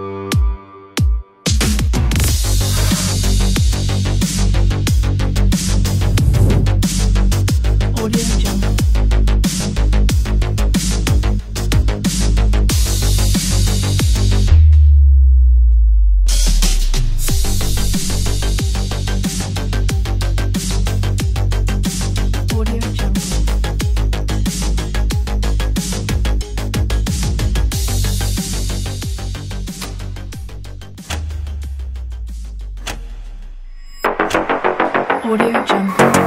you audio jump.